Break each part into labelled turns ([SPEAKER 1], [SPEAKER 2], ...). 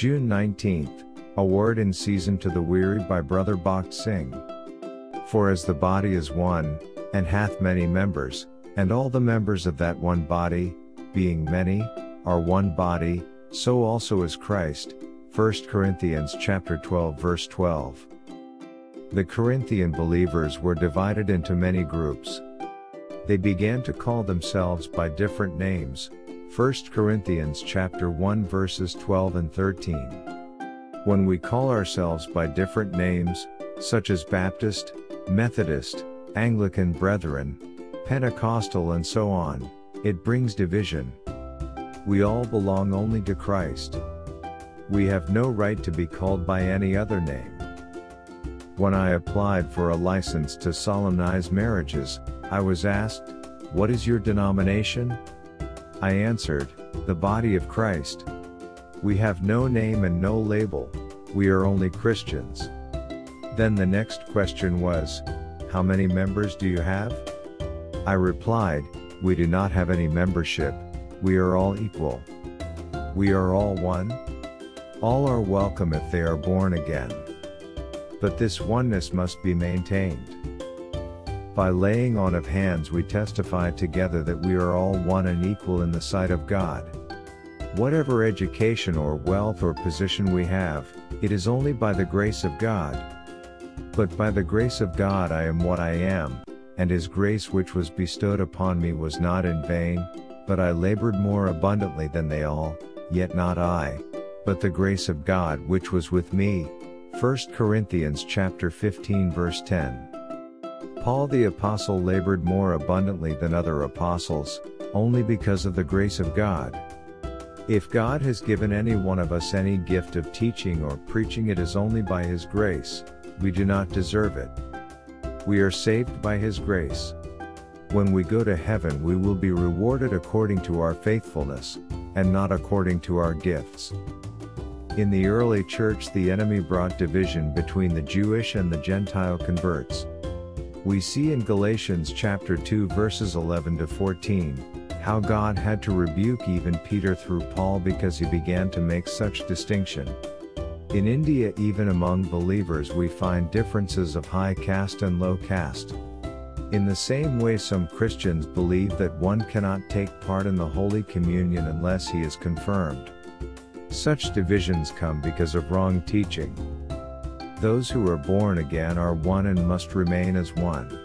[SPEAKER 1] June 19th, A Word in Season to the Weary by Brother Bakht Singh. For as the body is one, and hath many members, and all the members of that one body, being many, are one body, so also is Christ. 1 Corinthians chapter 12 verse 12. The Corinthian believers were divided into many groups. They began to call themselves by different names. 1 Corinthians chapter 1 verses 12 and 13. When we call ourselves by different names, such as Baptist, Methodist, Anglican Brethren, Pentecostal and so on, it brings division. We all belong only to Christ. We have no right to be called by any other name. When I applied for a license to solemnize marriages, I was asked, What is your denomination? I answered, The body of Christ. We have no name and no label, we are only Christians. Then the next question was, How many members do you have? I replied, We do not have any membership, we are all equal. We are all one. All are welcome if they are born again. But this oneness must be maintained. By laying on of hands, we testify together that we are all one and equal in the sight of God. Whatever education or wealth or position we have, it is only by the grace of God. But by the grace of God I am what I am, and His grace which was bestowed upon me was not in vain, but I labored more abundantly than they all, yet not I, but the grace of God which was with me. 1 Corinthians chapter 15 verse 10. Paul the apostle labored more abundantly than other apostles, only because of the grace of God. If God has given any one of us any gift of teaching or preaching it is only by his grace, we do not deserve it. We are saved by his grace. When we go to heaven we will be rewarded according to our faithfulness, and not according to our gifts. In the early church the enemy brought division between the Jewish and the Gentile converts. We see in Galatians chapter 2 verses 11 to 14, how God had to rebuke even Peter through Paul because he began to make such distinction. In India even among believers we find differences of high caste and low caste. In the same way some Christians believe that one cannot take part in the Holy Communion unless he is confirmed. Such divisions come because of wrong teaching. Those who are born again are one and must remain as one.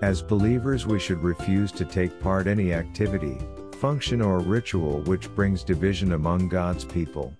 [SPEAKER 1] As believers we should refuse to take part in any activity, function or ritual which brings division among God's people.